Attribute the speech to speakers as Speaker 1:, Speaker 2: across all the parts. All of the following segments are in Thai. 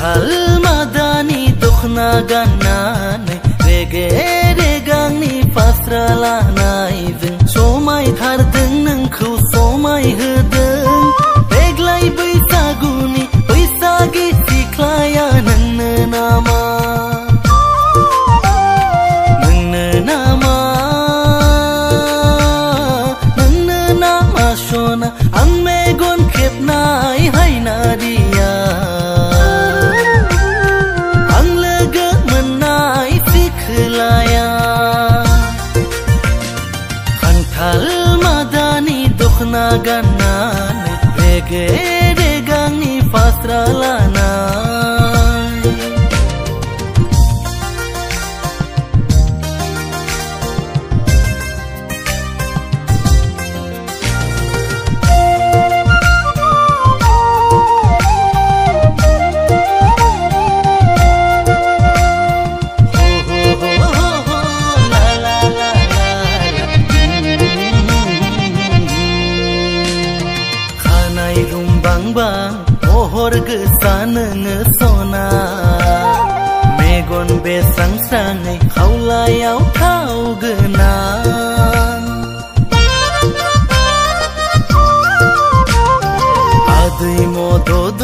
Speaker 1: හල්මදානී දුක්නා ගන්නානේ රෙගේ රෙගන්නේ පස්රලානා लाया खांथाल मादानि दखना गाननानै रेगे रेगांनि फास्रा लाया บังโอ้ร์กสานึงสนาเมกอนเบสังสังเขาลายเอาเข้ากนาอดีโมโดโด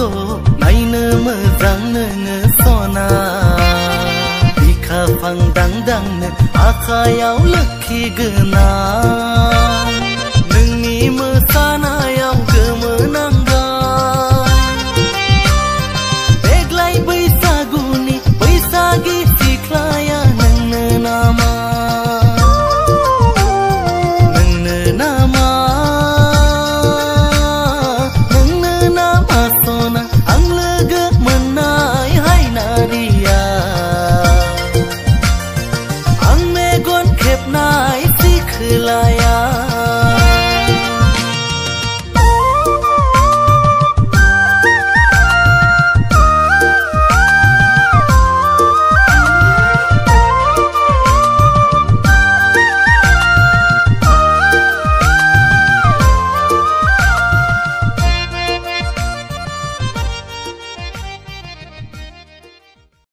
Speaker 1: ไนนมสันึงสนาดีข้าฟังดังดังอาคายเอาลึกขีกนา